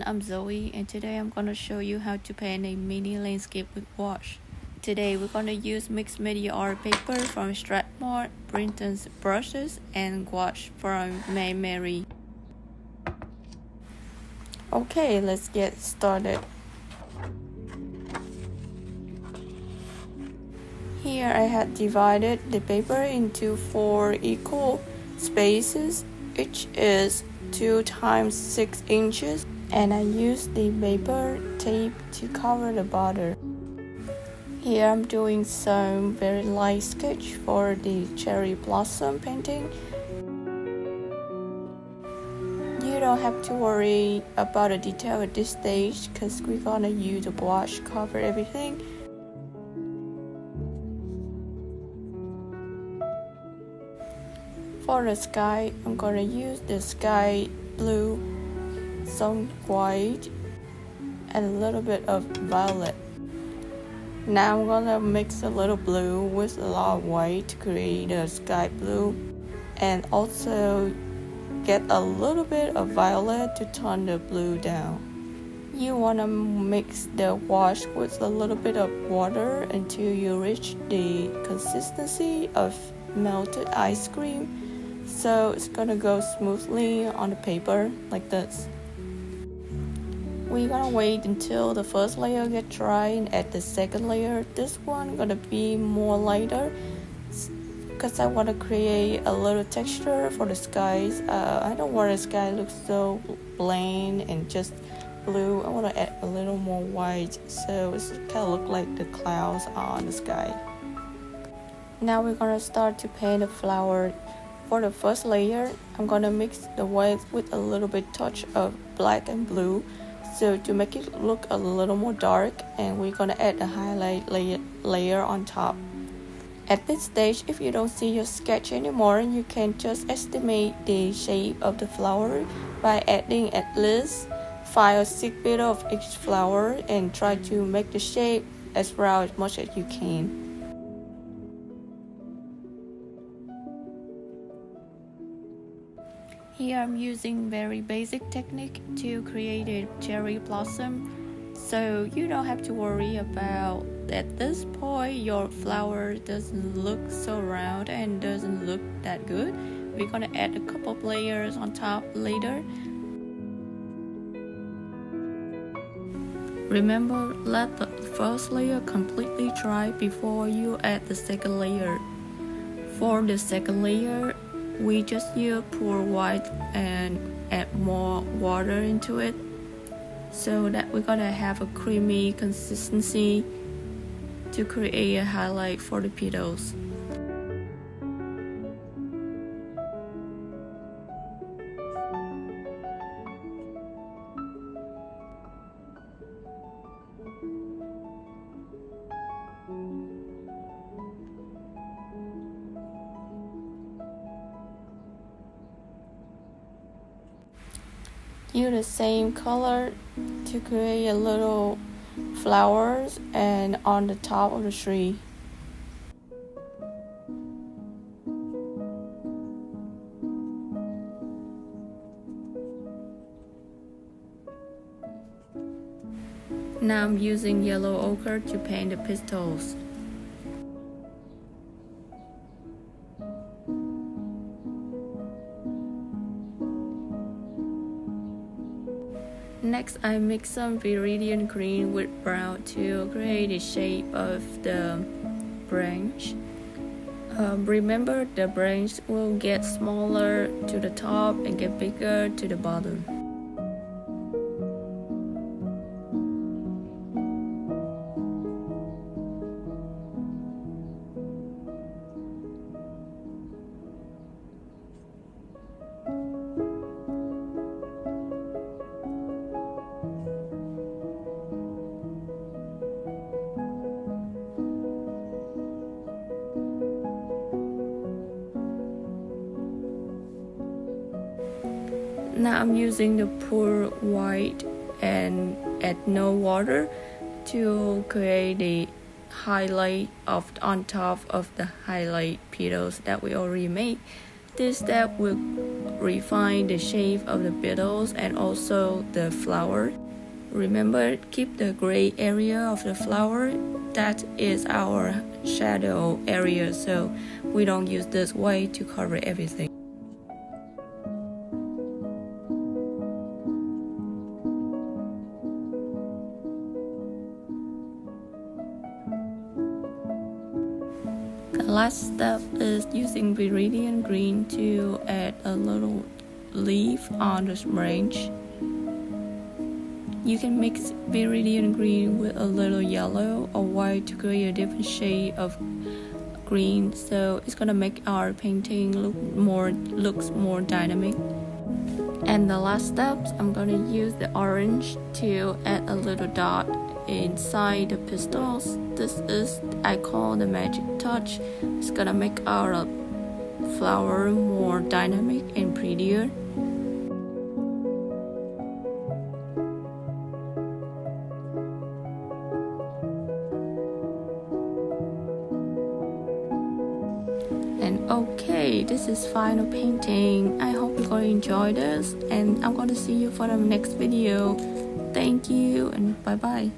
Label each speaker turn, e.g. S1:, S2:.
S1: everyone, I'm Zoe and today I'm gonna show you how to paint a mini landscape with gouache. Today we're gonna use mixed media art paper from Strathmore, Princeton's brushes and gouache from Maimeri. Okay, let's get started. Here I had divided the paper into four equal spaces, each is 2 times 6 inches and I use the paper tape to cover the border. Here I'm doing some very light sketch for the cherry blossom painting. You don't have to worry about the detail at this stage because we're gonna use the gouache cover everything. For the sky, I'm gonna use the sky blue, some white, and a little bit of violet. Now I'm gonna mix a little blue with a lot of white to create a sky blue and also get a little bit of violet to tone the blue down. You wanna mix the gouache with a little bit of water until you reach the consistency of melted ice cream so it's gonna go smoothly on the paper like this. We're gonna wait until the first layer get dry and add the second layer. This one gonna be more lighter because I want to create a little texture for the skies. Uh, I don't want the sky look so plain and just blue. I want to add a little more white so it's kind of look like the clouds on the sky. Now we're gonna start to paint the flower for the first layer, I'm gonna mix the white with a little bit touch of black and blue. So to make it look a little more dark and we're gonna add a highlight layer, layer on top. At this stage, if you don't see your sketch anymore, you can just estimate the shape of the flower by adding at least 5 or 6 bits of each flower and try to make the shape as round as much as you can. Here I'm using very basic technique to create a cherry blossom so you don't have to worry about at this point your flower doesn't look so round and doesn't look that good. We're gonna add a couple of layers on top later. Remember, let the first layer completely dry before you add the second layer. For the second layer, we just use pour white and add more water into it so that we're gonna have a creamy consistency to create a highlight for the petals. Use the same color to create a little flowers and on the top of the tree. Now I'm using yellow ochre to paint the petals. Next, I mix some viridian green with brown to create the shape of the branch. Um, remember, the branch will get smaller to the top and get bigger to the bottom. Now I'm using the pure white and add no water to create the highlight of on top of the highlight petals that we already made. This step will refine the shape of the petals and also the flower. Remember, keep the gray area of the flower. That is our shadow area, so we don't use this way to cover everything. Last step is using Viridian Green to add a little leaf on the branch. You can mix Viridian Green with a little yellow or white to create a different shade of green so it's gonna make our painting look more looks more dynamic and the last steps I'm gonna use the orange to add a little dot inside the pistils. This is I call the magic touch. It's gonna make our flower more dynamic and prettier. And okay, this is final painting. I hope you're to enjoy this and I'm to see you for the next video. Thank you and bye bye.